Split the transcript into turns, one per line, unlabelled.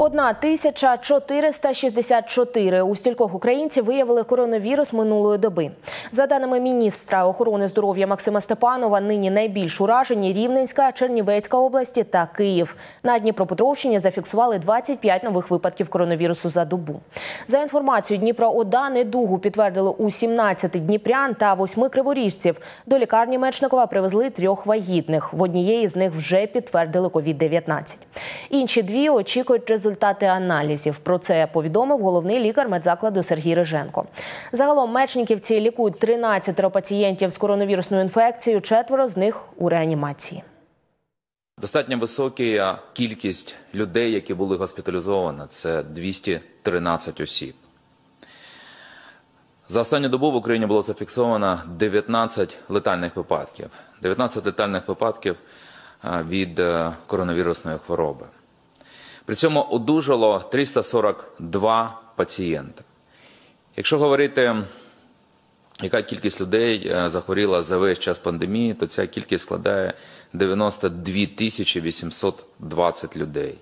1464 у стількох українців виявили коронавірус минулої доби. За даними міністра охорони здоров'я Максима Степанова, нині найбільш уражені Рівненська, Чернівецька області та Київ. На Дніпропетровщині зафіксували 25 нових випадків коронавірусу за добу. За інформацією Дніпро ОДА, недугу підтвердили у 17 дніпрян та 8 криворіжців. До лікарні Мечникова привезли трьох вагітних. В однієї з них вже підтвердили COVID-19. Інші дві очікують результати аналізів. Про це повідомив головний лікар медзакладу Сергій Риженко. Загалом мечниківці лікують 13 пацієнтів з коронавірусною інфекцією, четверо з них у реанімації.
Достатньо висока кількість людей, які були госпіталізовані. Це 213 осіб. За останню добу в Україні було зафіксовано 19 летальних випадків. 19 летальних випадків від коронавірусної хвороби. При цьому одужало 342 пацієнти. Якщо говорити, яка кількість людей захворіла за весь час пандемії, то ця кількість складає 92 тисячі 820 людей.